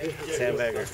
Sandbagger.